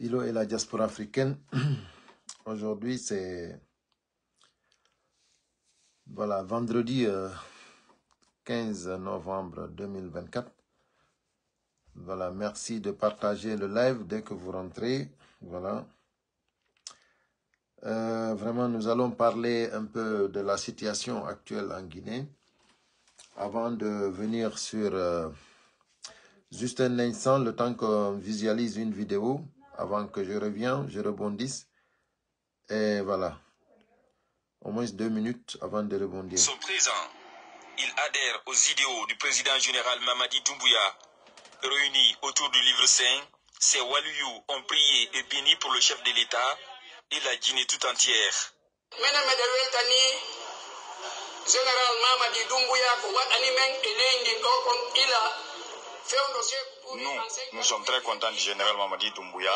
Ilo et la diaspora africaine. Aujourd'hui, c'est voilà vendredi euh, 15 novembre 2024. Voilà, merci de partager le live dès que vous rentrez. Voilà. Euh, vraiment, nous allons parler un peu de la situation actuelle en Guinée. Avant de venir sur euh, juste un instant, le temps qu'on visualise une vidéo, avant que je revienne, je rebondisse. Et voilà. Au moins deux minutes avant de rebondir. Son présent, il adhère aux idéaux du président général Mamadi Doumbouya. Réunis autour du livre saint, ces Waluyou ont prié et béni pour le chef de l'État et la Guinée tout entière. général mamadi dumbuya ko waɗani men e leydi ɗo kon ila fewdo Sékou Touré Nous, nous sommes très contents du général Mamadi Doumbouya.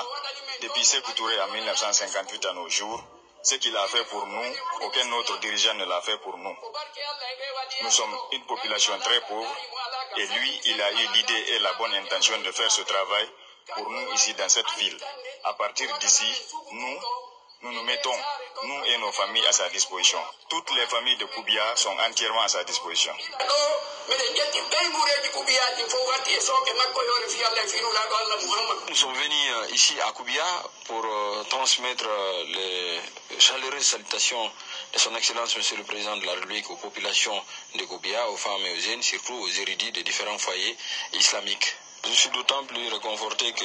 Depuis Sékou Touré en 1958 à nos jours, ce qu'il a fait pour nous, aucun autre dirigeant ne l'a fait pour nous. Nous sommes une population très pauvre et lui, il a eu l'idée et la bonne intention de faire ce travail pour nous ici dans cette ville. À partir d'ici, nous, nous nous mettons, nous et nos familles, à sa disposition. Toutes les familles de Koubia sont entièrement à sa disposition. Nous sommes venus euh, ici à Koubia pour euh, transmettre euh, les chaleureuses salutations de son Excellence Monsieur le Président de la République aux populations de Koubia, aux femmes et aux jeunes, surtout aux érudits des différents foyers islamiques. Je suis d'autant plus réconforté que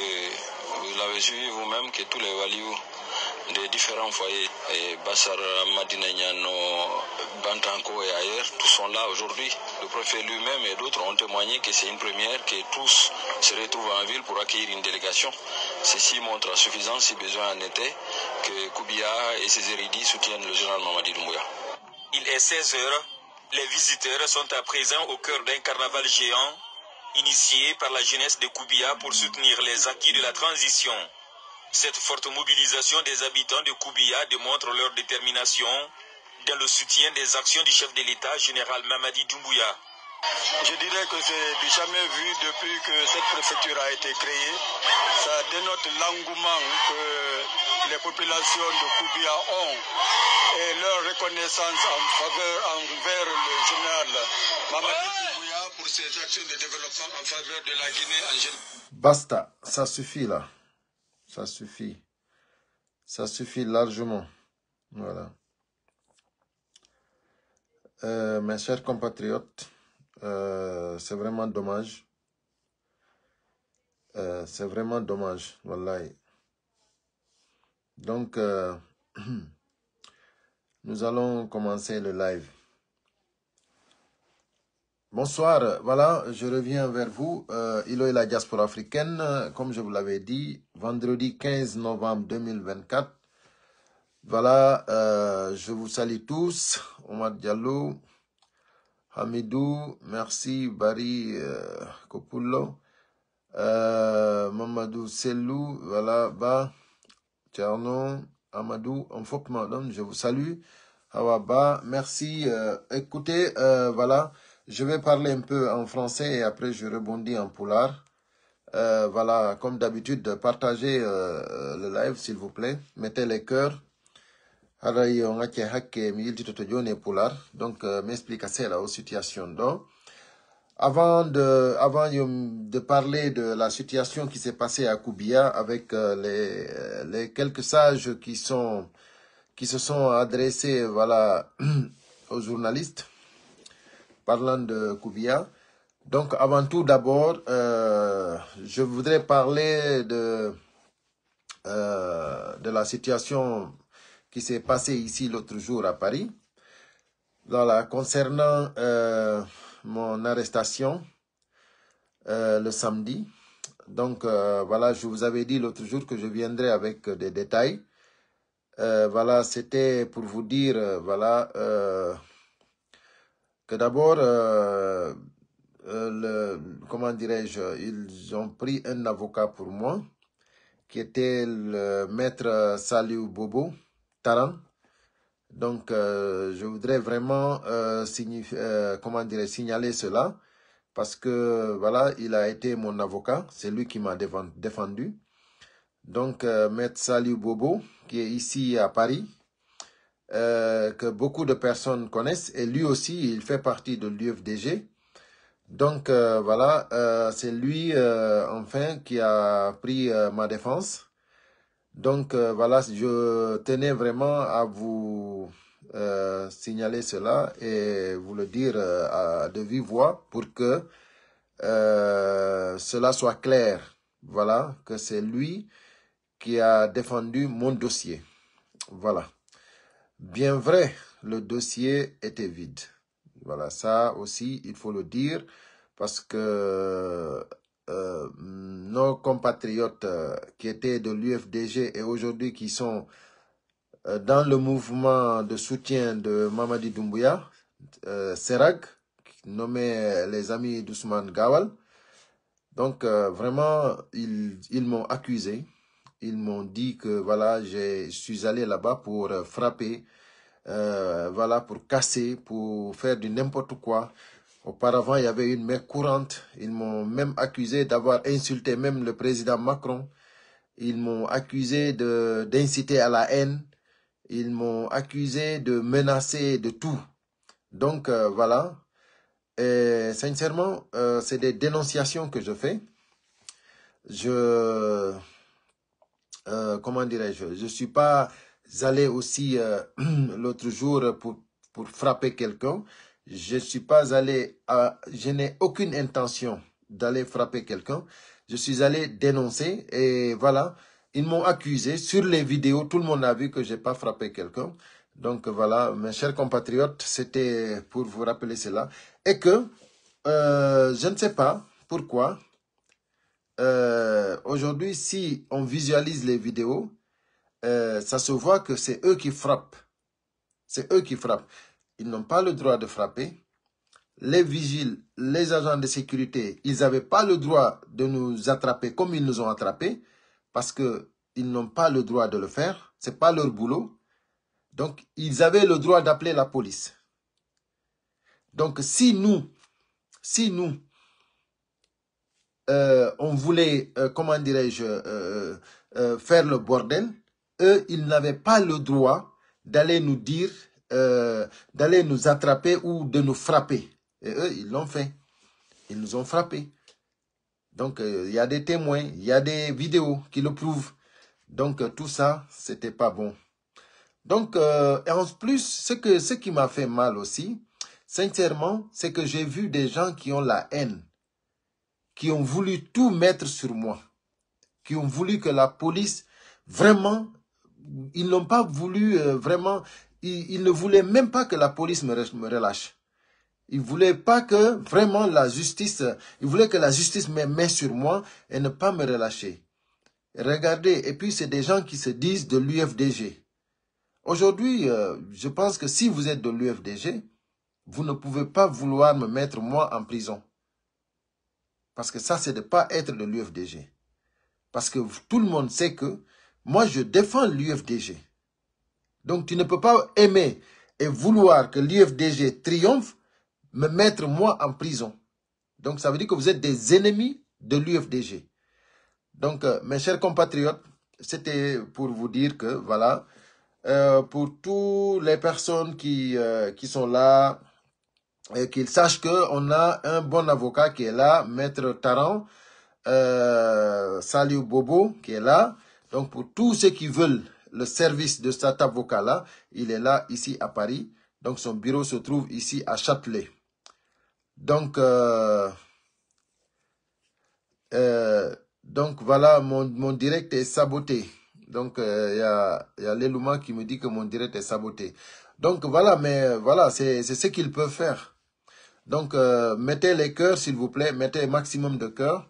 vous l'avez suivi vous-même que tous les walious des différents foyers, et Bassar Madina Niano, Bantanko et ailleurs, tous sont là aujourd'hui. Le préfet lui-même et d'autres ont témoigné que c'est une première, que tous se retrouvent en ville pour accueillir une délégation. Ceci montre à suffisance, si besoin en était, que Koubia et ses érudits soutiennent le général Mamadi Doumbouya. Il est 16 heures. Les visiteurs sont à présent au cœur d'un carnaval géant initié par la jeunesse de Koubia pour soutenir les acquis de la transition. Cette forte mobilisation des habitants de Koubia démontre leur détermination dans le soutien des actions du chef de l'État, général Mamadi Doumbouya. Je dirais que c'est du jamais vu depuis que cette préfecture a été créée. Ça dénote l'engouement que les populations de Koubia ont et leur reconnaissance en faveur envers le général Mamadi Doumbouya pour ses actions de développement en faveur de la Guinée en général. Basta, ça suffit là. Ça suffit. Ça suffit largement. Voilà. Euh, mes chers compatriotes, euh, c'est vraiment dommage. Euh, c'est vraiment dommage. Wallahi. Donc, nous allons commencer le live. Bonsoir, voilà, je reviens vers vous. Euh, Ilo et la diaspora africaine, comme je vous l'avais dit, vendredi 15 novembre 2024. Voilà, euh, je vous salue tous. Omar Diallo, Hamidou, merci, Barry euh, euh, Mamadou Selou, voilà, Ba, Tcherno, Amadou, Enfok Madame, je vous salue. Hawaba, merci. euh, écoutez, voilà, je vais parler un peu en français et après je rebondis en poulard. Euh, voilà, comme d'habitude, partagez euh, le live s'il vous plaît. Mettez les cœurs. Donc euh, m'explicasse la situation donc avant de avant de parler de la situation qui s'est passée à Koubia avec euh, les euh, les quelques sages qui sont qui se sont adressés voilà aux journalistes parlant de Koubia donc avant tout d'abord euh, je voudrais parler de euh, de la situation qui s'est passée ici l'autre jour à Paris. Voilà, concernant euh, mon arrestation le samedi. Donc voilà, je vous avais dit l'autre jour que je viendrai avec des détails. Voilà, c'était pour vous dire, voilà, que d'abord, euh, euh, comment dirais-je, ils ont pris un avocat pour moi, qui était le maître Saliou Bobo Taran. Donc, euh, je voudrais vraiment comment dirais, signaler cela parce que voilà, il a été mon avocat, c'est lui qui m'a défend- défendu. donc Maître Saliou Bobo, qui est ici à Paris, euh, que beaucoup de personnes connaissent, et lui aussi, il fait partie de l'UFDG. Donc euh, voilà, euh, c'est lui enfin qui a pris ma défense. Donc voilà, je tenais vraiment à vous signaler cela et vous le dire de vive voix pour que cela soit clair. Voilà, que c'est lui qui a défendu mon dossier. Voilà. Bien vrai, le dossier était vide. Voilà, ça aussi, il faut le dire, parce que euh, nos compatriotes euh, qui étaient de l'UFDG et aujourd'hui qui sont euh, dans le mouvement de soutien de Mamadi Doumbouya, Serag, nommé les amis d'Ousmane Gawal, donc vraiment, ils m'ont accusé. Ils m'ont dit que voilà, je suis allé là-bas pour euh, frapper, euh, voilà, pour casser, pour faire du n'importe quoi. Auparavant, il y avait une main courante. Ils m'ont même accusé d'avoir insulté même le président Macron. Ils m'ont accusé d'inciter à la haine. Ils m'ont accusé de menacer de tout. Donc euh, voilà. Et sincèrement, c'est des dénonciations que je fais. Je euh, comment dirais-je, je suis pas allé aussi euh, l'autre jour pour, pour frapper quelqu'un. Je suis pas allé je n'ai aucune intention d'aller frapper quelqu'un. Je suis allé dénoncer et voilà, ils m'ont accusé sur les vidéos. Tout le monde a vu que j'ai pas frappé quelqu'un. Donc voilà, mes chers compatriotes, c'était pour vous rappeler cela et que euh, je ne sais pas pourquoi euh, aujourd'hui, si on visualise les vidéos, euh, ça se voit que c'est eux qui frappent. C'est eux qui frappent. Ils n'ont pas le droit de frapper. Les vigiles, les agents de sécurité, ils n'avaient pas le droit de nous attraper comme ils nous ont attrapés parce que ils n'ont pas le droit de le faire. C'est pas leur boulot. Donc, ils avaient le droit d'appeler la police. Donc, si nous, si nous, euh, on voulait, euh, comment dirais-je, euh, faire le bordel, eux, ils n'avaient pas le droit d'aller nous dire, d'aller nous attraper ou de nous frapper. Et eux, ils l'ont fait. Ils nous ont frappés. Donc, il y a des témoins, il y a des vidéos qui le prouvent. Donc, tout ça, c'était pas bon. Donc, en plus, ce, que, ce qui m'a fait mal aussi, sincèrement, c'est que j'ai vu des gens qui ont la haine qui ont voulu tout mettre sur moi, qui ont voulu que la police, vraiment, ils n'ont pas voulu euh, vraiment, ils, ne voulaient même pas que la police me, me relâche. Ils voulaient pas que vraiment la justice, ils voulaient que la justice me mette sur moi et ne pas me relâcher. Regardez, et puis c'est des gens qui se disent de l'UFDG. Aujourd'hui, euh, je pense que si vous êtes de l'UFDG, vous ne pouvez pas vouloir me mettre moi en prison. Parce que ça, c'est de ne pas être de l'UFDG. Parce que tout le monde sait que moi, je défends l'UFDG. Donc, tu ne peux pas aimer et vouloir que l'UFDG triomphe, me mettre moi en prison. Donc, ça veut dire que vous êtes des ennemis de l'UFDG. Donc, euh, mes chers compatriotes, c'était pour vous dire que, voilà, euh, pour toutes les personnes qui, euh, qui sont là, et qu'ils sachent qu'on a un bon avocat qui est là, Maître Taran, euh, Saliou Bobo qui est là. Donc pour tous ceux qui veulent le service de cet avocat-là, il est là ici à Paris. Donc son bureau se trouve ici à Châtelet. Donc, euh, euh, voilà, mon, mon direct est saboté. Donc il euh, y a, y a l'Elouma qui me dit que mon direct est saboté. Donc voilà, mais voilà, c'est ce qu'ils peuvent faire. Donc, euh, mettez les cœurs, s'il vous plaît. Mettez un maximum de cœurs.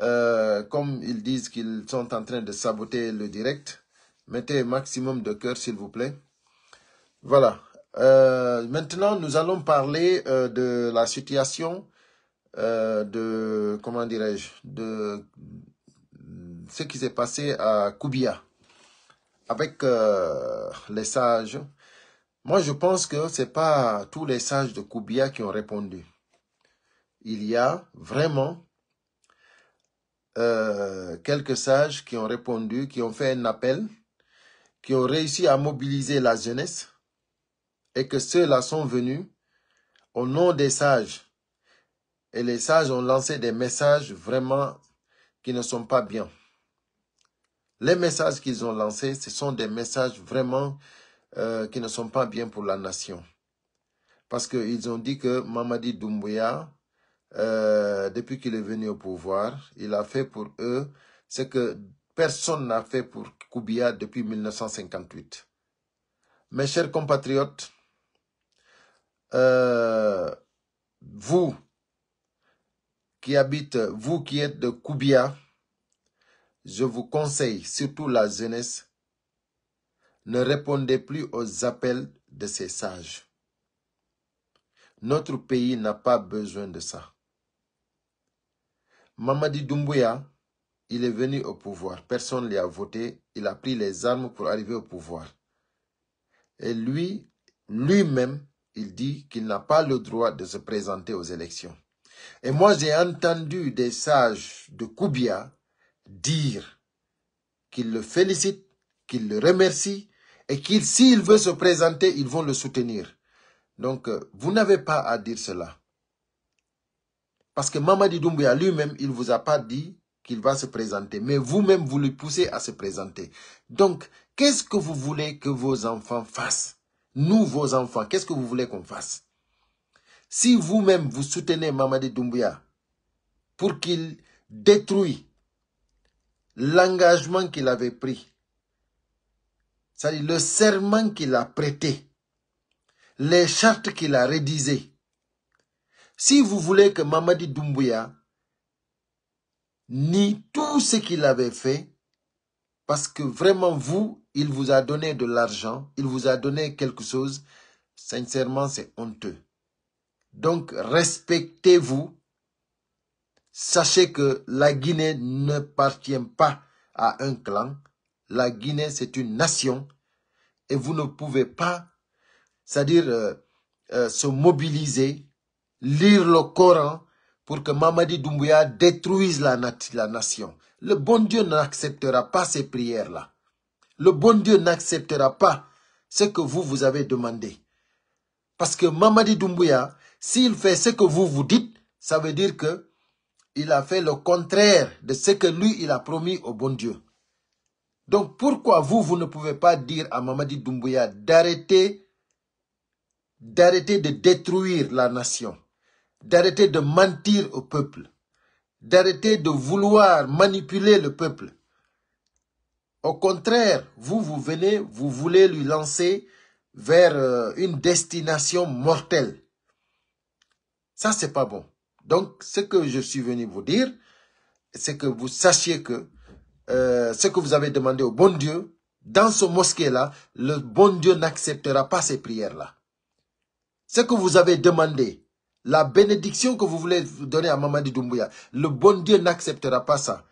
Euh, comme ils disent qu'ils sont en train de saboter le direct. Mettez un maximum de cœurs, s'il vous plaît. Voilà. Euh, maintenant, nous allons parler de la situation de, comment dirais-je, de ce qui s'est passé à Koubia avec les sages. Moi, je pense que ce n'est pas tous les sages de Koubia qui ont répondu. Il y a vraiment euh, quelques sages qui ont répondu, qui ont fait un appel, qui ont réussi à mobiliser la jeunesse et que ceux-là sont venus au nom des sages. Et les sages ont lancé des messages vraiment qui ne sont pas bien. Les messages qu'ils ont lancés, ce sont des messages vraiment euh, qui ne sont pas bien pour la nation. Parce qu'ils ont dit que Mamadi Doumbouya, euh, depuis qu'il est venu au pouvoir, il a fait pour eux ce que personne n'a fait pour Koubia depuis 1958. Mes chers compatriotes, euh, vous qui habitez, vous qui êtes de Koubia, je vous conseille, surtout la jeunesse, ne répondez plus aux appels de ces sages. Notre pays n'a pas besoin de ça. Mamadi Doumbouya, il est venu au pouvoir. Personne ne lui a voté. Il a pris les armes pour arriver au pouvoir. Et lui, lui-même, il dit qu'il n'a pas le droit de se présenter aux élections. Et moi, j'ai entendu des sages de Koubia dire qu'ils le félicitent, qu'ils le remercient et qu'il, s'il veut se présenter, ils vont le soutenir. Donc, euh, vous n'avez pas à dire cela. Parce que Mamadi Doumbouya lui-même, il ne vous a pas dit qu'il va se présenter. Mais vous-même, vous lui poussez à se présenter. Donc, qu'est-ce que vous voulez que vos enfants fassent? Nous, vos enfants, qu'est-ce que vous voulez qu'on fasse? Si vous-même, vous soutenez Mamadi Doumbouya pour qu'il détruise l'engagement qu'il avait pris, c'est-à-dire le serment qu'il a prêté, les chartes qu'il a rédigées. Si vous voulez que Mamadi Doumbouya nie tout ce qu'il avait fait, parce que vraiment vous, il vous a donné de l'argent, il vous a donné quelque chose, sincèrement c'est honteux. Donc respectez-vous, sachez que la Guinée ne partient pas à un clan, la Guinée c'est une nation et vous ne pouvez pas c'est-à-dire euh, euh, se mobiliser, lire le Coran pour que Mamadi Doumbouya détruise la, nation. Le bon Dieu n'acceptera pas ces prières-là. Le bon Dieu n'acceptera pas ce que vous, vous avez demandé. Parce que Mamadi Doumbouya, s'il fait ce que vous vous dites, ça veut dire que il a fait le contraire de ce que lui, il a promis au bon Dieu. Donc pourquoi vous, vous ne pouvez pas dire à Mamadi Doumbouya d'arrêter d'arrêter de détruire la nation, d'arrêter de mentir au peuple, d'arrêter de vouloir manipuler le peuple? Au contraire, vous, vous venez, vous voulez lui lancer vers euh, une destination mortelle. Ça, c'est pas bon. Donc, ce que je suis venu vous dire, c'est que vous sachiez que euh, ce que vous avez demandé au bon Dieu, dans ce mosquée-là, le bon Dieu n'acceptera pas ces prières-là ce que vous avez demandé, la bénédiction que vous voulez donner à Mamadi Doumbouya, le bon Dieu n'acceptera pas ça.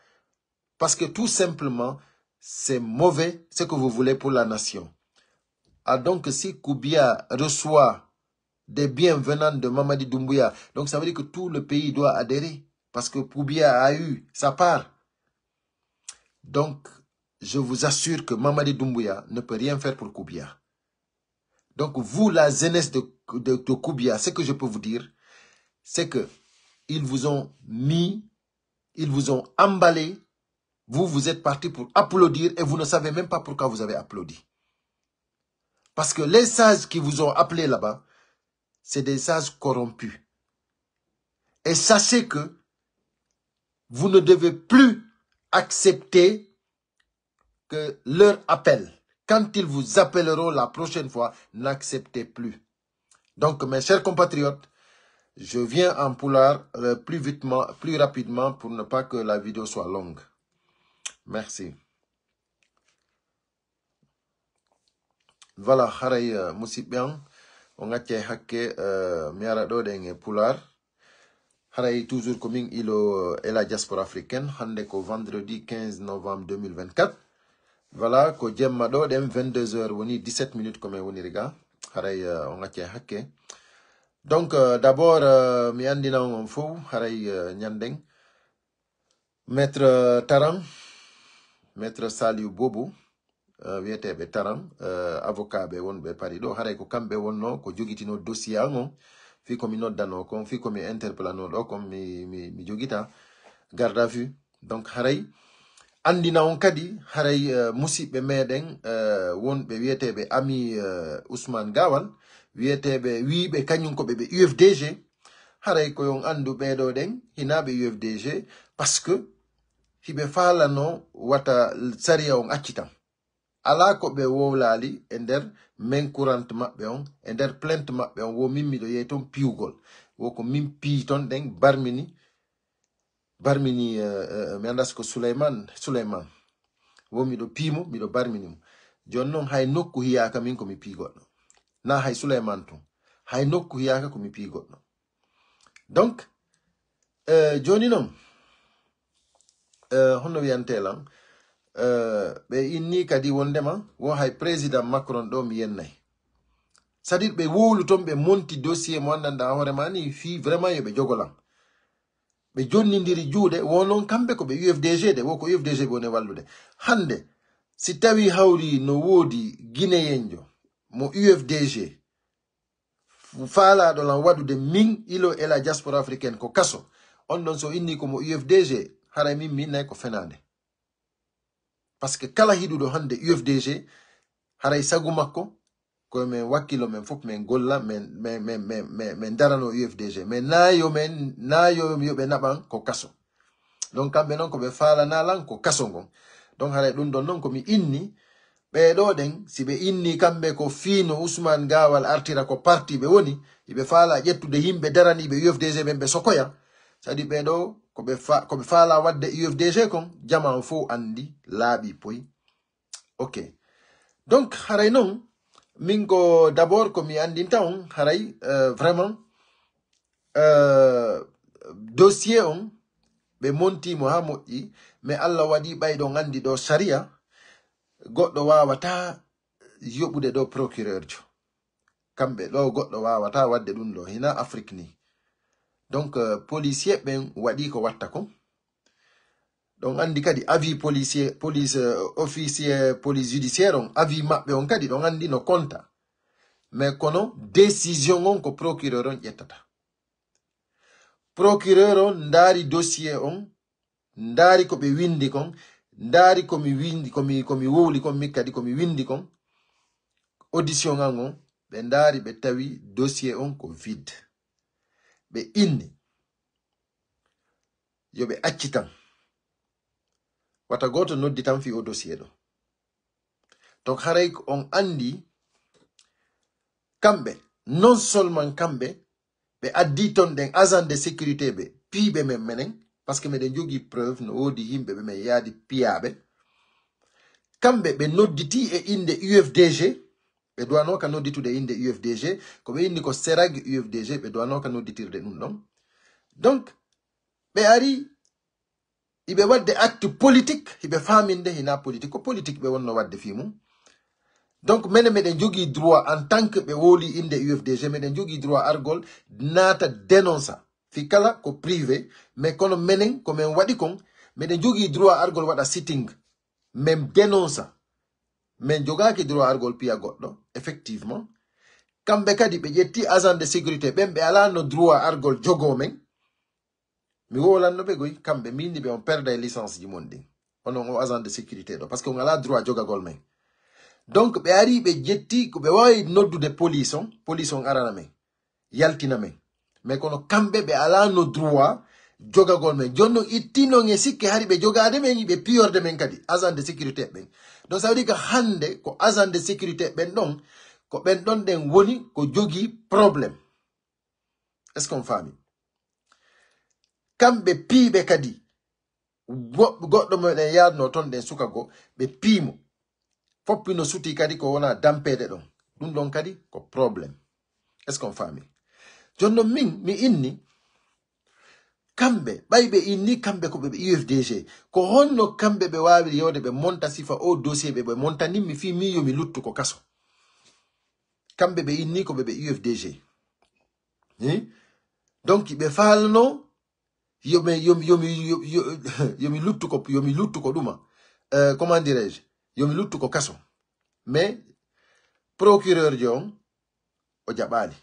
Parce que tout simplement, c'est mauvais ce que vous voulez pour la nation. Ah donc si Koubia reçoit des biens venant de Mamadi Doumbouya, donc ça veut dire que tout le pays doit adhérer. Parce que Koubia a eu sa part. Donc, je vous assure que Mamadi Doumbouya ne peut rien faire pour Koubia. Donc, vous, la jeunesse de, de, Koubia, ce que je peux vous dire, c'est que ils vous ont mis, ils vous ont emballé, vous, vous êtes parti pour applaudir et vous ne savez même pas pourquoi vous avez applaudi. Parce que les sages qui vous ont appelé là-bas, c'est des sages corrompus. Et sachez que vous ne devez plus accepter que leur appel quand ils vous appelleront la prochaine fois, n'acceptez plus. Donc, mes chers compatriotes, je viens en poulard euh, plus, plus rapidement pour ne pas que la vidéo soit longue. Merci. Voilà, haray euh, musibian, on a hakke euh, miara do denge Haray toujours coming ilo et la diaspora africaine, hande ko vendredi 15 novembre 2024. voilà ko jemma ɗo ɗen 22 heures woni 17 minutes comme woniri ga haray uh, on acce hakke. Donc uh, d' abord uh, mi andina on fof haray uh, ñanden maître taram maître saliou bobo uh, wiyeteɓe taram uh, avocat ɓe wonɓe paris ɗo haray ko kamɓe wonno ko jogitino dossier an on fi komi noddano kon fi komi interpellano ɗo kon mi, mi, mi garde à vue. Donc haray andina on kadi haray uh, musidɓe meɗen uh, wonɓe ami uh, ousmane gawal wiyeteɓe wiɓe kañum koɓe ɓe ufdg haray koyon andu ɓeɗo ɗen hinaɓe ufdg par ce que hiɓe falano wata saria on accitan ala ko ɓe wowlali e nder main maɓɓe on e nder plainte maɓɓe on wo min miɗo yehi ton piwgol. Wo ko min pii ton ɗen barmini barmini uh, uh, mi andas ko souleyman souleyman wo miɗo piimo miɗo barmini mo joni noon hay nokku hiyaka min komi pii goɗɗo. Na hay souleyman tun hay nokku hiyaka komi pii goɗɗo. Donc uh, joni noon honno wiyantelan uh, Eh, ɓe inni kadi wondema wo hay président macron ɗo mi yennayi sadir ɓe wowlu ton ɓe monti dossier mo andanɗa hoorema ni fi vraiment yo ɓe jogolan. Ɓe jonnidiri juuɗe wonon kamɓe ko ɓe ufdg de wo ko ufdg ɓe woni wallude. Hande si tawi hawri no woodi guineyenjo mo ufdg faalaɗo lan waɗude min ilo ela diaspora africaine ko kaso. On ɗon so inni komo ufdg haray min minnay ko fenade par kala hiɗuɗo hande ufdg haray sagu makko komin wakkilo men fof min golla min min min min min min darano ufdg mais nayo men nayo yoɓe naɓan ko kaso. Donc kamɓe noon koɓe falanalan ko kaso ngon. Donc haray ɗum ɗon noon komi inni ɓeɗo ɗen si ɓe inni kamɓe ko fiino ousmane gawal artira ko parti ɓe woni iɓe faala ƴettude yimɓe daraniɓe ufdg ɓen ɓe sokoya sadi ɓeɗo koɓe fala faala wadde ufdg kon jama fo andi laaɓi poy ok. Donc haray non min ko d'abord abord komi andinta on haray uh, vraiment uh, dossier on ɓe montimo ha moƴƴi mais allah waɗi ɓayɗo andi ɗo saria goɗɗo wawata yoɓude ɗo procureur jo. Kamɓe ɗo goɗɗo wawata wadde ɗum ɗo hina afrique ni donc euh, policier ɓen waɗi ko watta kon ɗon andi kadi avis policier police uh, officier police judiciaire on avis maɓɓe on kadi ɗon andi no conta mais kono décision on ko procureur on ƴettata. Procureur on ndaari dossier on ndaari ko ɓe windi kon ndaari komi windi komi komi wowli kon min kadi komi windi kon audition an on ɓe ndaari ɓe tawi dossier on ko vide. Ɓe inni. Yo ɓe acci tan wata goto noddi tan fi o dossier ɗo donc haray on andi kamɓe non seulement kamɓe ɓe addi ton ɗen de sécurité ɓe piiɓe men menen par ce que meɗen jogii preuve no woodi yimɓe ɓe yaadi piyaɓe kamɓe ɓe nodditi e inde ufdg ɓe duwanoka nodditude inde ufdg ko ɓe inni ko serag ufdg ɓe duwanoka nodditirde ɗum ɗon donc ɓe ari iɓe wadde acte politique hiɓe faminde hina politique. Ko politique ɓe wonno wadde fi mum donc minen meɗen jogii droit en tant que ɓe woli inde ufdg meɗen jogii droit argol naata dénonça fi kala ko privé mais kono minen komin waɗi kon meɗen jogii droit argol waɗa sitting min dénonça min jogaki droit argol piya goɗɗo effectivement. Kamɓe kadi ɓe ƴetti agent de sécurité ɓen ɓe alano droit argol jogo men. Mi wolanno ɓe goy kamɓe minni ɓe on perda e licence ji mon ɗin onon o agent de sécurité ɗo par ce que on ala droit jogagol men. Donc ɓe ari ɓe jetti ko ɓe wawi noddude police on police on arana men. Yaltina men. Mais kono kamɓe ɓe alano droit jogagol men. Joni noon ittinnon e sikke hari ɓe jogade men ɓe piyorde men kadi agent de sécurité ɓen donc ça veut dire que hande ko agent de sécurité ɓen ɗon ko ɓen ɗon ɗen woni ko jogi probléme est ce qu'on fami kamɓe piiɓe kadi goɗɗo meɗen yahno ton ɗen suka go ɓe piimo. Foppi no suti kadi ko wona dampede ɗon. Ɗum ɗon kadi ko probléme est ce qu'on fami jonno min mi inni kamɓe ɓayɓe inni kamɓe ko ɓeɓe ufdg ko honno kamɓe ɓe wawi yewde ɓe monta sifa o dossier ɓe ɓe montanin mi fi mi yomi luttu ko kaso. Kamɓe ɓe inni ko ɓeɓe ɓe ufdg donc ɓe falno yomi yomi yomi yo- yo- yomi luttu ko yomi luttu ko ɗuma euh, comment dirais je yomi luttu ko kaso. Mais procureur jo o jaɓali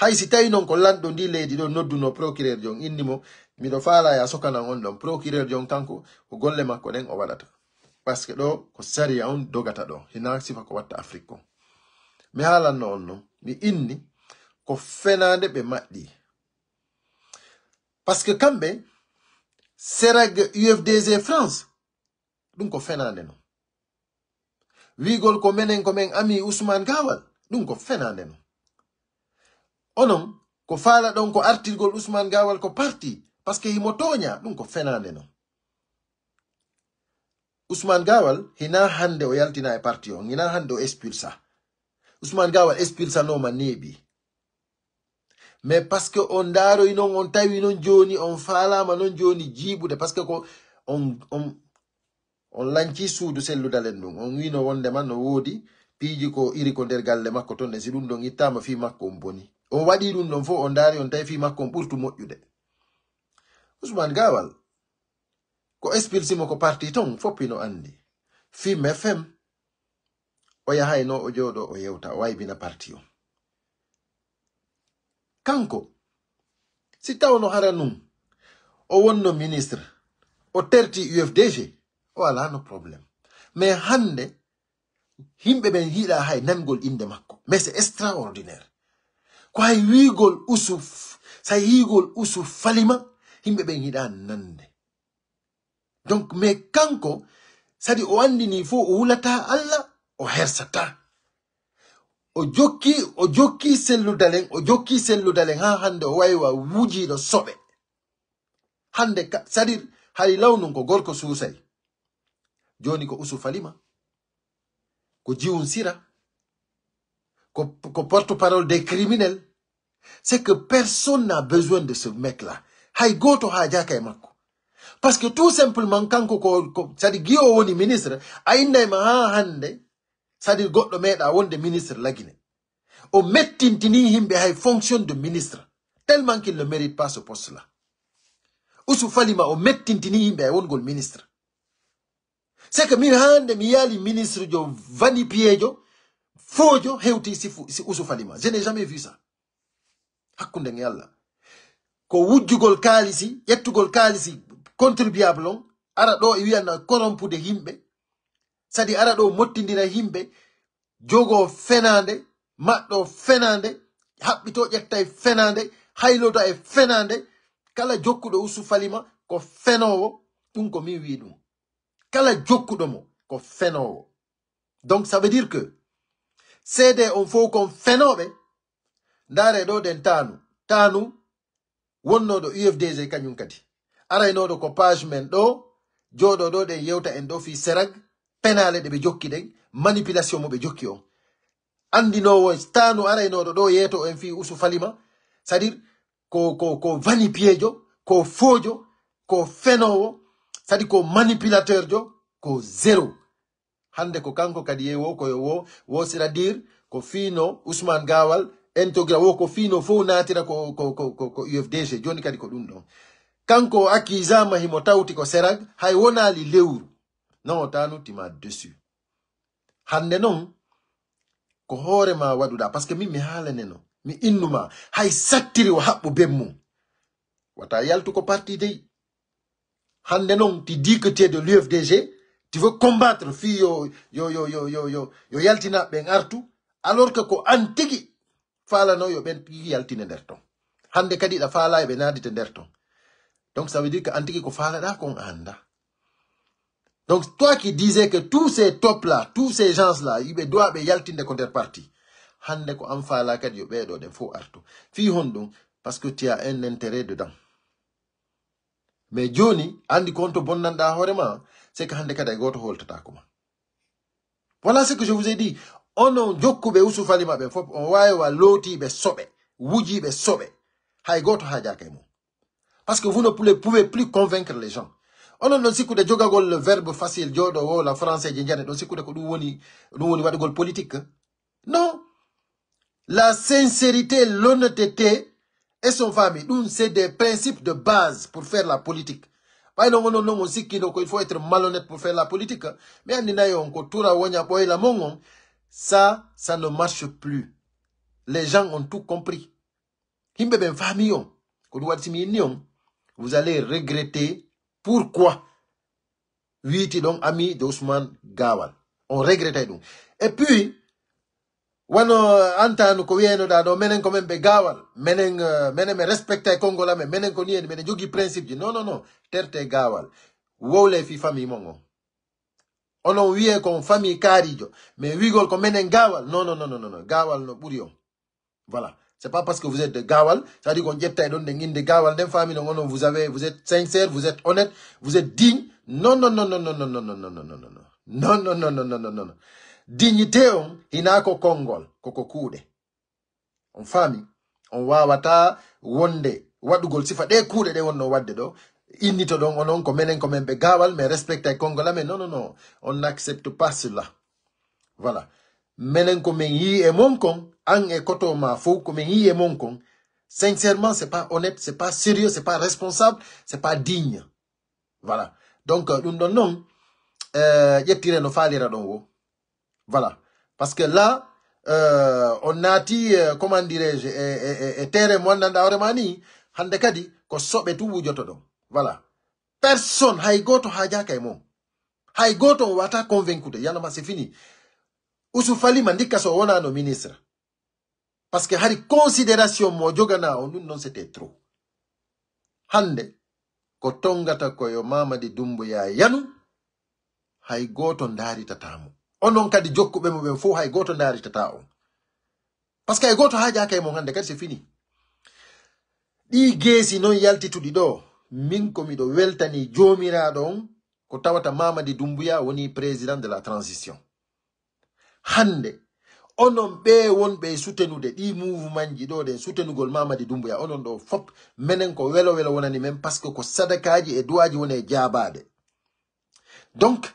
hay si tawi noon ko lanɗo ndi leydi ɗo nodduno procureur jon indimo miɗo faala ya sokanan on ɗon procureur jon kanko ko golle makko ɗen o waɗata parce que ɗo ko saria on dogata ɗo hina sifa ko watta afrique ko mi haalanno on non mi inni ko fenande ɓe maɗɗi par ce que kamɓe serag ufdg france ɗum ko fenande non wigol ko menen ko men ami ousmane gawal ɗum ko fenande non onon ko faala ɗon ko artirgol usman gawal ko parti par que himo toña ɗum ko fenande non. Ousmane gawal hina hande o yaltina e parti on hina hande o expulsa ousmane gawal expulsanoma neeɓi. Mais par que on ndaroy non on tawi non joni on faalama non joni jiiɓude par que ko on, on, on lanci suudu selludalen ɗum. On wino wonde man no woodi piiji ko iri ko nder galle makko ton e si ɗum ɗon ittama fi makko on boni on waɗi ɗum ɗon fo on ndaari on tawi fi makko on ɓurtu moƴƴude. Usman gawal ko expulsimo ko parti ton foppi no andi fim fm o yahayno o jooɗo o yewta o waybina parti on kanko si tawno hara num o wonno ministre o terti ufdg o alano probléme mais hannde himɓe ɓen yiɗa hay nangol inde makko. Mais c'est extraordinaire ko wigol wiigol usu sa yiigol usuf falima himɓe ɓen yiɗa nande. Donc mais kanko sadi o andini fo o wulata allah o hersata. O jokki o jokki selludalen o jokki selludalen ha hande o waywa wujiɗo soɓe hande sadi hay lawnum ko gorko suusay joni ko usu falima ko jiwun sira ko, ko porte parole des criminels c'est que personne n'a besoin de ce mec là hay goto hajaka e makko par ce que tout simplement kanko ko, gi o woni ministre a indayma ha hande sadi goɗɗo meeɗa wonde ministre lagine. O mettintini himɓe hay fonction de ministre tellement qu'il ne mérite pas ce poste là usu falima o mettintini yimɓe hay wongol ministre. C'est que min hande mi yaali ministre jo vani piyejo si, si usu falima je n'ai jamais vu ça. Hakkunde allah. Ko wujjugol kaalisi ƴettugol kaalisi contribuable on ara ɗo e wiyana corrompude himɓe. Sadi ara ɗo mottidira himɓe jogo fenande maɗɗo fenande haɓɓito ƴetta e fenande hayloto e fenande. Kala jokkuɗo usu falima ko fenowo ɗum ko wi kala mo ko fenowo. Donc ça veut dire que seede on fo kon fenoɓe ndaare ɗo ɗen tanu tanu wonnoɗo ufdg kañum kadi araynoɗo ko page men ɗo joɗo ɗo ɗen yewta en ɗo fi serag. Penale ɗe ɓe jokki ɗen manipulation mo ɓe jokki on andinowo tanu araynoɗo ɗo yeeto en fi usu falima. Dire ko ko ko vani piyejo ko fojo ko fenowo. Dire ko manipulateur jo ko zéro hande ko kanko kadi yewo koyo wo wo c'est à ko fino ousmane gawal en togira wo ko fino fof natira ko, ko, ko, ko, ko ufdg joni kadi ko ɗum ɗon kanko accusama himo tawti ko serag hay wonali lewru. Non tanu tima dessus. Hande non ko hoorema waɗuɗa par ce que min mi haalane non mi innuma hay sattiri o haɓɓu bemmum wata yaltu ko parti dey. Hande non ti es de l'ufdg tu veux combattre fi yo yo yo yo yo yo yo yaltina ɓen artu alors que ko an tigi falano yo ɓen tigi yaltine nder ton hande kadi ɗa faala ɓe nadite nder ton donc ça veut dire que an tigi ko falaɗa kon anda. Donc toi qui disais que tous ces top là tous ces gens là yiɓe dowa ɓe yaltinde ko nder parti hande ko an faala kadi yo ɓeɗo ɗen fof artu. Fi hon ɗum parce que tu as un intérêt dedans. Mais joni andi kon to bonnanɗa hoorema c'est que hande kadi ay goto holtatako ma voilà ce que je vous ai dit onon jokkuɓe usufali maɓɓe fof on wawiwa lootiɓe soɓe wujiɓe soɓe hay goto hajaka e mum parce que vous ne pouvez, pouvez plus convaincre les gens. Onon ɗon sikkude jogagol verbe facile joɗo wola français je jane ɗon sikkude ko ɗum woni woni politique. Non. La sincérité l'honnêteté et son famille ɗum c'est des principes de base pour faire la politique pai non non non siki donc il faut être malhonnête pour faire la politique hein. mais andina yo ko tura wonya boyla mongo hein. ça ça ne marche plus. Les gens ont tout compris. Himbe ben famion hein. ko duwati vous allez regretter. Pourquoi? Witi donc ami de Ousmane Gawal. On regrettait donc. Et puis wano antanu ko wiyenoɗa ɗo minen komin ɓe gawal minen eh, minen mi respecta e konngol amen minen ko ni en miɗen principe ji non non non terte gawal wowle fi famille mon on onon wiye kon famille kaarijo mais wigol ko minen gawal non non non non non gawal no ɓuuri on voilà c'est pas parce que vous êtes de gawal ça veut dire qu'on ƴetta e ɗon nde inde gawal nden famille non onon vous avez vous êtes sincère vous êtes honnête vous êtes digne non non non non non non non non non non non non non non non non non non non non dignité on hina ko konngol koko kuuɗe on faami on wawata wonde waɗugol sifa ɗe kuuɗe ɗe wonno wadde ɗo innito ɗon onon ko menen ko men ɓe gawal mais respecta e konngol amen non non non on n'accepte pas cela. Voilà. Menen ko min yi e mon kon an e koto ma fof ko min yi e mon kon sincèrement c'est pas honnête c'est pas sérieux c'est pas responsable c'est pas digne. Voilà. Donc euh, ɗum ɗon noon euh, ƴettire no faalira ɗon wo voilà. Parce que là euh, on naati euh, comment dirais-je e, e, e, e terre mo anndanɗa hoorema ni hande kadi ko soɓe tu wujoto ɗon voilà. Personne hay goto hajaka e mum hay goto on wata convaincude yanama c'est fini. Usu falima ndikka so wonano ministre. Par ce que hari considération mo jogana on ɗum noon c'était trop. Hande ko tongata koyo mamadi dumbuya yanu hay goto daaritatamo onon kadi jokkuɓe muɓen fof hay goto daritata on par ce que hay goto hajaka e mon hande kadi c'est fini ɗi geesi noon yaltituɗi ɗo min ko miɗo weltani jomiraɗo on ko tawata mamadi dumbuya woni président de la transition. Hande onon ɓe wonɓe sutenude ɗi mouvement ji ɗo ɗen sutenugol mamadi dumbuya. Onon ɗo fop menen ko welo welo wonani men par ce que ko sadakaji e duwaji woni e jabade. Donc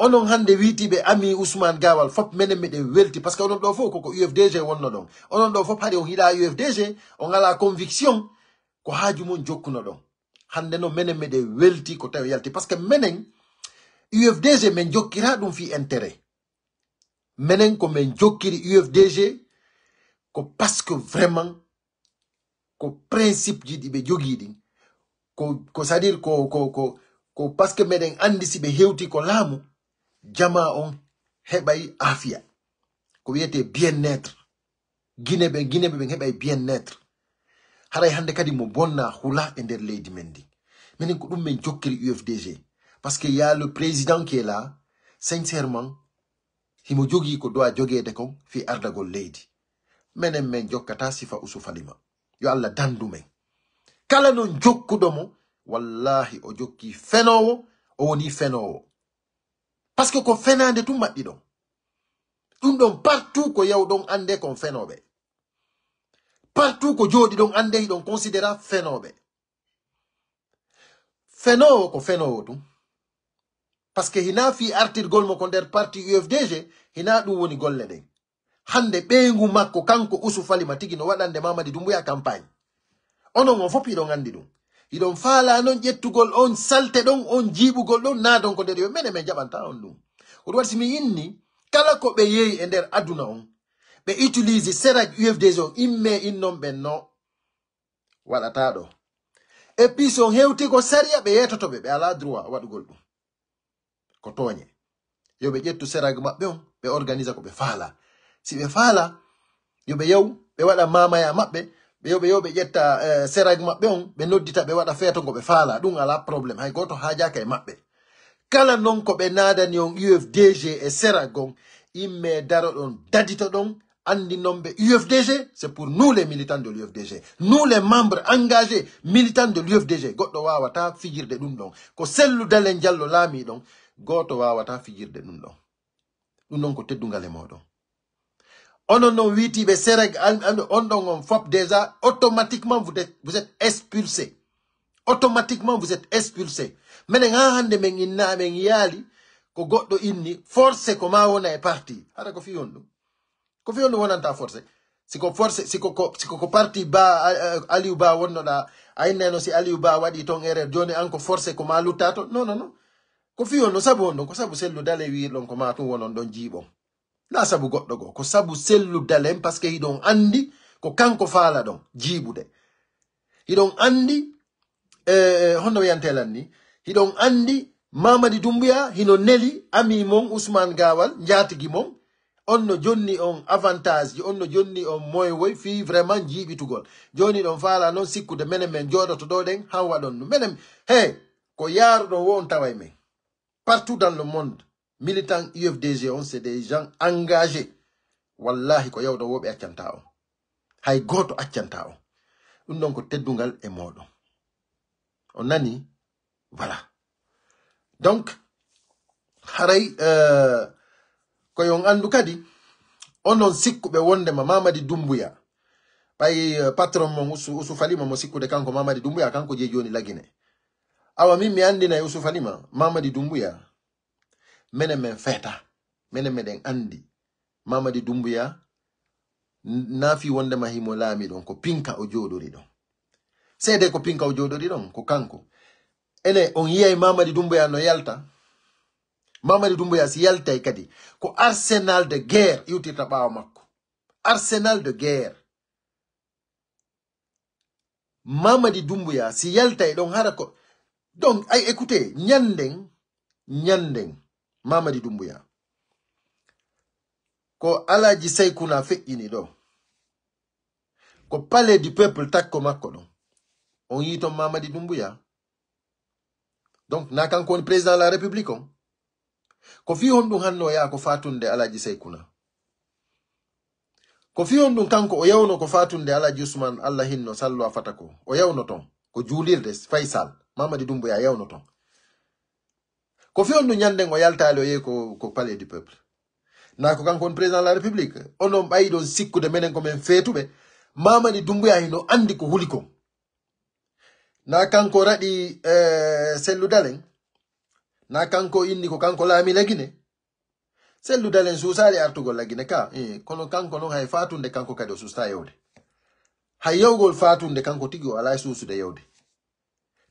onon hande witiɓe ami ousmane gawal fop minen miɗen welti. Par ce que onon ɗo fof ufdg wonno on hiɗa ufdg on ala conviction ko haaju mum jokkuno ɗon hande no minen miɗen welti ko yalti. Par ce que minen ufdg min jokkira fi intérêt ko min jokkiri ufdg ko parce que vraiment ko principe ji ɗi ɓe ko ko dire ko ko ko parce que si ko laamu jama on heɓay afiya ko wiyete bien netre guine ɓe guine ɓe ɓen heɓay bien netre haray hande kadi mo bonna hula e nder leydi men ndi. Minen ko ɗum min jokkiri ufdg par ce que ya le président qui est là sincèrement himo jogii ko dowa jogeede kon fi ardagol leydi. Minen min jokkata sifa usufalima yo allah dandu men. Kala non jokkuɗo mo wallahi o jokki fenowo o woni fenowo. Par ce que ko fenande tum maɗɗi ɗon ɗum ɗon partout ko yawɗon ande kon fenoɓe partout ko jooɗi ɗon ande hiɗon considéra fenoɓe fenowo ko fenowo tum par ce que hina fi artirgol mo ko nder parti ufdg hina ɗum woni golle ɗen hande ɓeygu makko kanko usu tigi no waɗande mamadi dumbuya campagne. Onon on fop hiɗon andi ɗum hiɗon faala non ƴettugol on salte ɗon on jiiɓugol ɗon naadon ko nder yo. Mene min jaɓanta on ɗum oɗum waɗi simi inni kala ko ɓe yehi e nder aduna on ɓe utilise serag ufds on imme innon ɓen no waɗata ɗo. E puis on hewti ko sariya ɓe yetotoɓe ɓe ala droit waɗugol ɗum ko toñe. Yo ɓe ƴettu serag maɓɓe on ɓe organisa ko ɓe faala si ɓe faala yo ɓe yaw ɓe waɗa mamaya maɓɓe ɓe yo ɓe yo ɓe ƴetta eh, serag maɓɓe on ɓe noddita ɓe waɗa feeto ngo ɓe faala. Ala probléme hay goto hajaka e maɓɓe kala non ko ɓe nadani on ufdg e serag on imme daro ɗon dadito ɗon andi non ɓe ufdg c'est pour nous les militants de l'ufdg nous les membres engagés militants de l'ufdg goɗɗo wawata fijirde ɗum ɗon. Ko selludalen diallo laami ɗon goto wawata fijirde ɗum ɗon. Ɗum ɗon ko teddugal e moɗon onon non witiɓe sereg an- an- on ɗon on déjà automatiquement vous êtes, vous êtes expulsé. Automatiquement vous êtes expulsé. Minen ha hande min inna min yaali ko goɗɗo inni forcé ko wona e parti. Hara ko fiyon ɗum ko fiyon ɗum wonanta forcé siko forcé siko ko siko ko parti ba aliou ba wonnoɗa ayneno si aliou ba waɗi ton erreur joni an ko forcé ko luttato non non non ko fi on no sabu on ɗon ko sabu sellu dale wirɗon ko ma tum wonon ɗon jiiɓon na sabu goɗɗo go ko sabu selludal en par ce que hiɗon andi ko kanko faala ɗon jiiɓude. Hiɗon andi eh, honno wiyantelan ni hiɗon andi mamadi dumbuya hino neli ami mon ousmane gawal jatigi mon. On no jonni on avantage ji on no jonni on moywoy fi vraiment jiɓitugol. Joni ɗon faala noon sikkude menen men joɗoto ɗo ɗen han waɗon no menen. He ko yaaruɗon won taway men. Partout dans le monde. Militant ufdg on c'est des gens engagés. Wallahi ko yawɗo woɓe accanta on. Hay goto accanta on. Ɗum ɗon ko teddungal e moɗon. On nani? Voilà. Donc haray uh, koyon andu kadi onon sikkuɓe wondema mamadi dumbuya. Ɓay uh, patron mon usu, usu falima mo sikkude kanko mamadi dumbuya kanko je joni lagine. Awa min mi andina e usu falima mamadi dumbuya menen men feta. Mene meden andi. Mamadi dumbuya. Naafi wondema himo laami ɗon ko pinka o joɗori ɗon seede ko pinka o joɗori ɗon ko kanko. Ene on yiyay mamadi dumbuya no yalta. Mamadi dumbuya si yaltai kadi. Ko arsenal de guerre iwtirta ɓawo makko. Arsenal de guerre. Mamadi dumbuya si yaltay ɗon hara ko. Donc ay écoutez ñanden ñanden mamadi dumbuya. Ko alaji saykuna feƴƴini ɗo ko pale du peuple takko makko ɗon on yi ton mamadi dumbuya. Donc na kanko woni président de la république on ko fi hon ɗum hanno yaha ko fatunde alaji saykuna ko fi hon ɗum kanko o yawno ko fatunde alaji usman allah hinno sallo a ko o yawno ton. Ko juulirde faysal mamadi dumbuya yawno ton ko fi ondu ɗum ngo o yaltali o yehi ko, ko palais du peuple na ko kanko won président de la république onon ɓayiɗon sikkude menen komin feetuɓe mamani dumbuya hino andi ko huli kon. Na kanko raɗi eh, selludalen na kanko inni ko kanko laami lagine selludalen susali artugol lagine ka eh, kono kanko non hay fatunde kanko kadi o susta yewde hay yewgol fatunde kanko tigi o ala susude yewde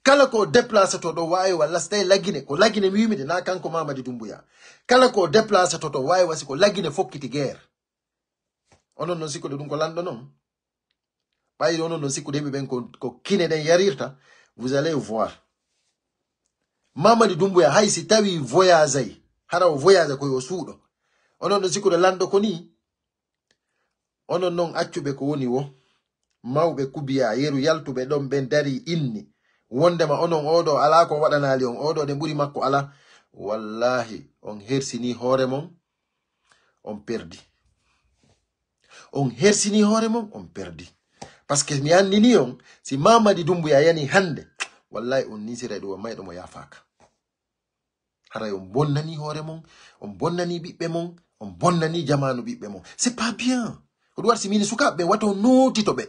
kala ko déplace to ɗo wawi walla so tawi lagine ko lagine mi wimide na kanko mamadi dumbuya. Kala ko déplace to to wawi wasi ko lagine fokkiti guerre onon noon sikkude ɗum ko lanɗo noon ɓayde onon noon sikkude yimɓe ɓen ko, ko kine ɗen yarirta vous allez voir. Mamadi dumbuya hay si tawi voyage ay hara o voyage koye o suuɗo onon ɗon sikkude lanɗo ko ni? Onon noon accuɓe ko woni wo. Mawɓe kubiya yeru yaltuɓe ɗon ɓen dari inni wondema onon oɗo ala ko waɗanali on oɗo ɗe ɓuri makko ala. Wallahi on hersini hoore mon on perdi. On hersini hoore mon on perdi. Par que mi andini on si mamadi dumbuya yani hande wallahi on nisira ɗum on mayɗo mo yafaka. Haray on bonnani hoore mon on bonnani ɓiɓɓe mon on bonnani jamanu ɓiɓɓe mon c'est pas bien. Ko ɗum warti mini sukaɓe wato notitoɓe.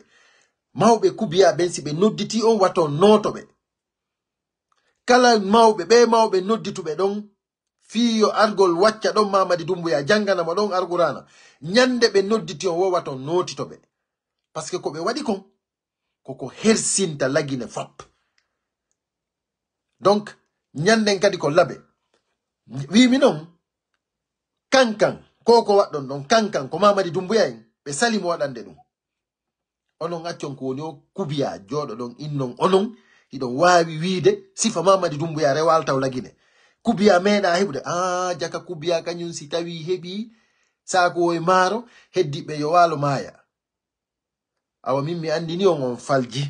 Mawɓe kubiya ɓen si ɓe nodditi on wato notoɓe kala mawɓe ɓe mawɓe noddituɓe ɗon fiyo argol wacca ɗon mamadi dumbuya janganama ɗon argurana. Nyande ɓe nodditi on wowa ton notitoɓe par ce que ko ɓe waɗi kon koko hersinta lagine fop. Donc nyanden kadi ko labe. Wimi non kankan ko ko waɗɗon ɗon kankan ko mamadi dumbuya en ɓe salimo waɗande ɗum onon accon ko woni o kubiya joɗo ɗon innon onon iɗon wawi wiide sifa mamadi dumbuya rewal taw lagine kubiya meeɗa heɓude a jaka kubiya kañum si tawi heɓi sakowoye maaro heddiɓe yo walo maaya. Awa min mi andini on on falji.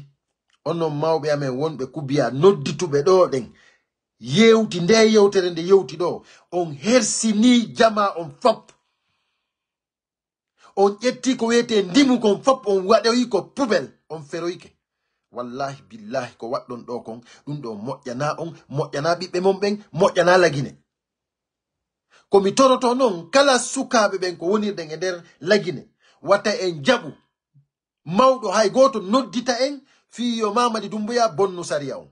Onnon mawɓe amen wonɓe kubiya noddituɓe ɗo ɗen. Yewti nde yewtere nde yewti ɗo on hersini jama on fop on ƴetti ko wiyete ndimu kon fop on waɗoyi ko pubel on feroyke. Wallahi billahi ko waɗɗon ɗo kon ɗum ɗo moƴƴana on moƴƴana ɓiɓɓe mon ɓen moƴƴana lagine. Komi toroto non kala sukaɓe ɓen ko wonirɗen e nder lagine. Watta en jaɓu mawɗo hay goto noddita en fiyo mamadi dumboya bonnu sariya on.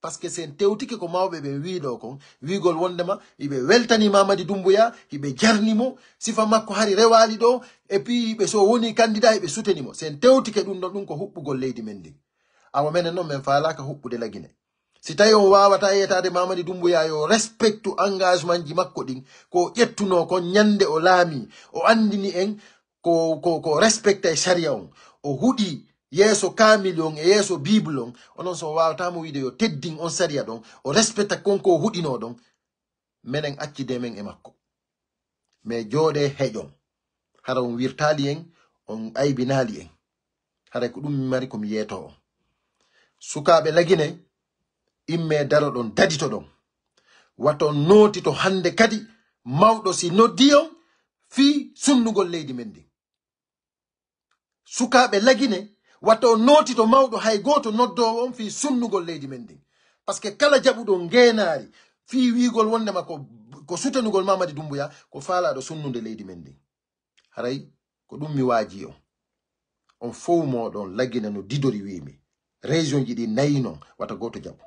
Par ce sen tewtike ko mawɓe ɓe wiɗo kon wigol wondema iɓe weltani mamadi dumbuya iɓe jarnimo sifa makko hari rewali ɗo e puis ɓe so woni candidat eɓe sutenimo sen tewtike ɗum ɗon ɗum ko huɓɓugol leydi men ndin awa menen noon min falaka huɓɓude lagine. Si tawi on wawata yeytade mamadi dumbuya yo respectu engagement ji makko ɗin ko ƴettuno kon ñande o laami o andini en ko, ko, ko respecta e saria on. O huɗi yeeso kamil on e yeeso bible on. Onon so wawatamo wiide yo teddin on saria ɗon o respecta konko o huɗino ɗon minen accide men e makko. Mais jooɗe heƴon hara on wirtali en on aybinali en. Haray ko ɗum mi mari komi yeeto on. Sukaɓe lagine imme daro ɗon dadito ɗon. Wato noti to hande kadi mawɗo si noddi on fi sunnugol leydi men ndin. Sukaɓe lagine wato noti to mawɗo hay goto noddowo on fi sunnugol leydi men ndin. Par ce que kala jaɓuɗo ngenari fi wigol wondema ko, ko sutanugol mamadi dumbuya ko falaɗo sunnude leydi men ndin. Haray ko ɗum mi waaji on. On fowmoɗon laggina no didori wimi région ji ɗi nayi non wata goto jaɓu.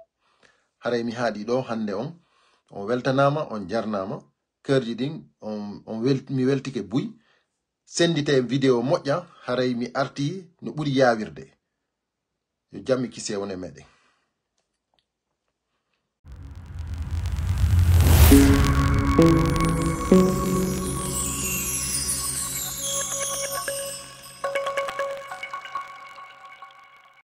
Haray mi haaɗi ɗo hande on on weltanama on jarnama kerji ɗin on mi weltike buy. Sendite vidéo moƴƴa haray mi arti no ɓuri yawirde. Yo jammi kisewo ne meɗen.